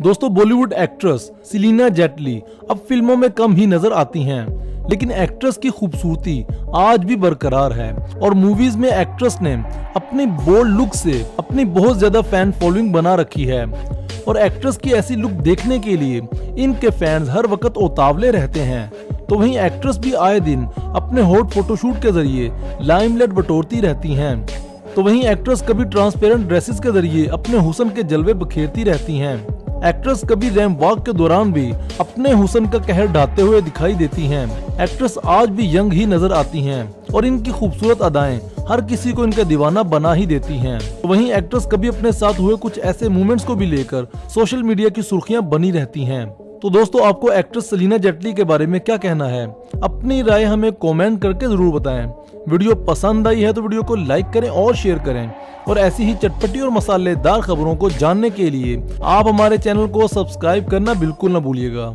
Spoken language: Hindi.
दोस्तों बॉलीवुड एक्ट्रेस सिलीना जेटली अब फ़िल्मों में कम ही नज़र आती हैं, लेकिन एक्ट्रेस की खूबसूरती आज भी बरकरार है। और मूवीज़ में एक्ट्रेस ने अपनी बोल्ड लुक से अपनी बहुत ज़्यादा फ़ैन फॉलोइंग बना रखी है। और एक्ट्रेस की ऐसी लुक देखने के लिए इनके फैंस हर वक्त उतावले रहते हैं। तो वहीं एक्ट्रेस भी आए दिन अपने हॉट फोटोशूट के ज़रिए लाइमलाइट बटोरती रहती हैं। तो वहीं एक्ट्रेस कभी ट्रांसपेरेंट ड्रेसेस के ज़रिए अपने हुसन के जलवे बखेरती रहती हैं। एक्ट्रेस कभी रैम वॉक के दौरान भी अपने हुसन का कहर ढाते हुए दिखाई देती हैं। एक्ट्रेस आज भी यंग ही नज़र आती हैं और इनकी खूबसूरत अदाएँ हर किसी को इनका दीवाना बना ही देती हैं। वहीं एक्ट्रेस कभी अपने साथ हुए कुछ ऐसे मूवमेंट्स को भी लेकर सोशल मीडिया की सुर्खियाँ बनी रहती हैं। तो दोस्तों, आपको एक्ट्रेस सलीना जेटली के बारे में क्या कहना है? अपनी राय हमें कमेंट करके ज़रूर बताएँ। वीडियो पसंद आई है तो वीडियो को लाइक करें और शेयर करें। और ऐसी ही चटपटी और मसालेदार खबरों को जानने के लिए आप हमारे चैनल को सब्सक्राइब करना बिल्कुल न भूलिएगा।